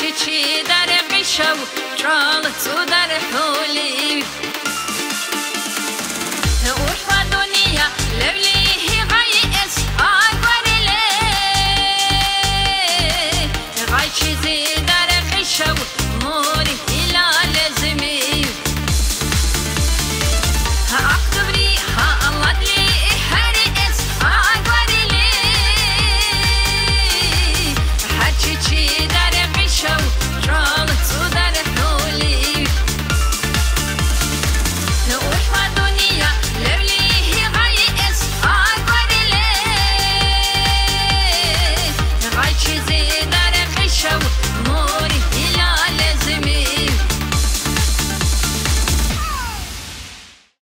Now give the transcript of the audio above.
چی چی در بیشو چال تو در حولی.